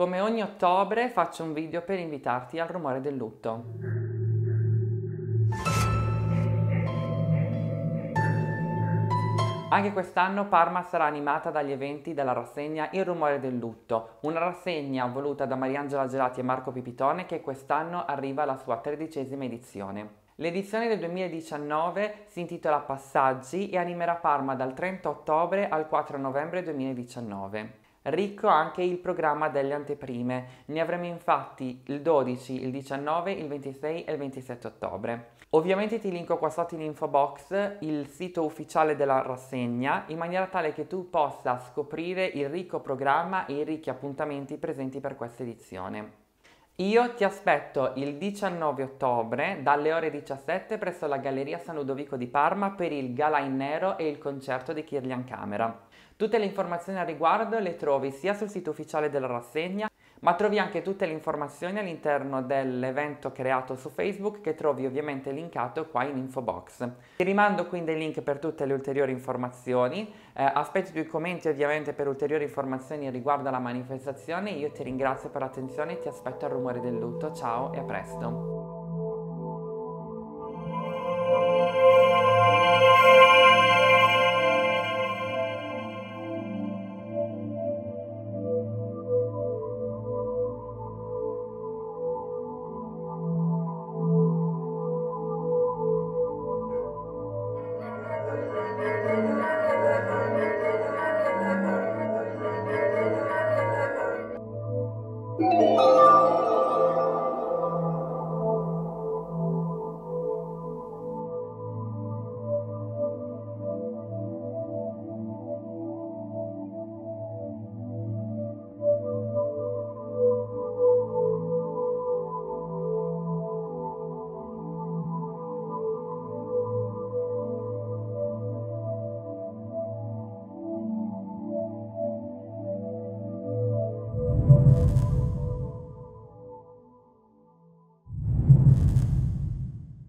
Come ogni ottobre faccio un video per invitarti al rumore del lutto. Anche quest'anno Parma sarà animata dagli eventi della rassegna Il rumore del lutto, una rassegna voluta da Mariangela Gelati e Marco Pipitone che quest'anno arriva alla sua tredicesima edizione. L'edizione del 2019 si intitola Passaggi e animerà Parma dal 30 ottobre al 4 novembre 2019. Ricco anche il programma delle anteprime, ne avremo infatti il 12, il 19, il 26 e il 27 ottobre. Ovviamente ti linko qua sotto in info box il sito ufficiale della rassegna in maniera tale che tu possa scoprire il ricco programma e i ricchi appuntamenti presenti per questa edizione. Io ti aspetto il 19 ottobre dalle ore 17 presso la Galleria San Ludovico di Parma per il Gala in Nero e il concerto di Kirlian Camera. Tutte le informazioni a riguardo le trovi sia sul sito ufficiale della rassegna, ma trovi anche tutte le informazioni all'interno dell'evento creato su Facebook che trovi ovviamente linkato qua in info box. Ti rimando quindi il link per tutte le ulteriori informazioni, eh, aspetto i tuoi commenti ovviamente per ulteriori informazioni riguardo alla manifestazione, io ti ringrazio per l'attenzione e ti aspetto al rumore del lutto, ciao e a presto.